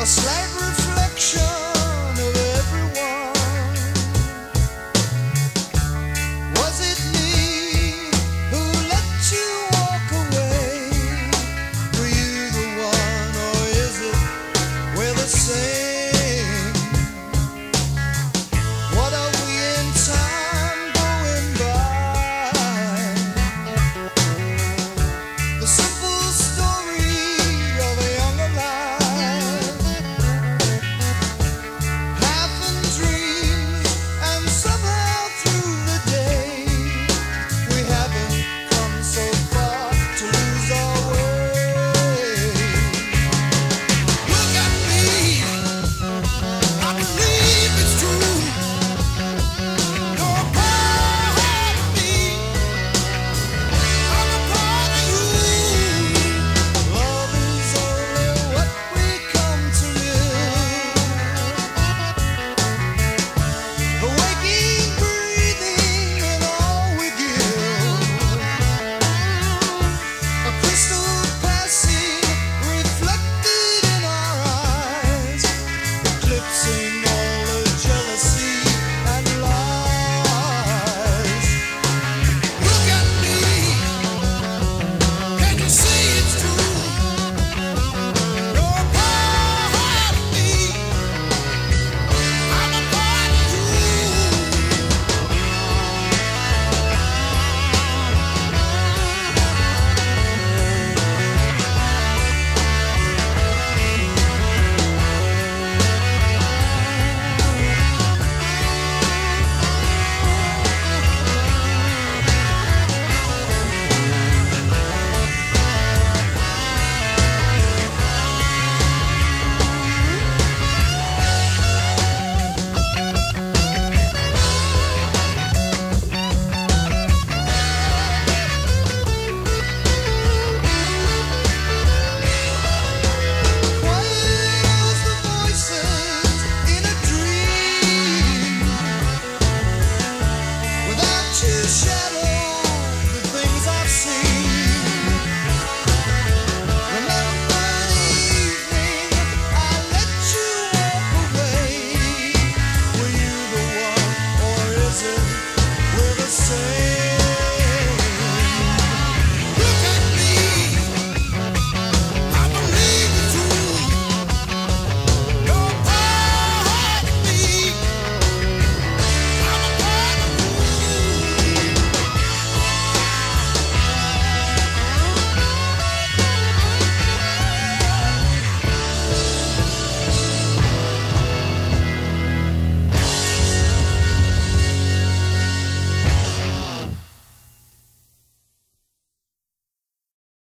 a slight reflection.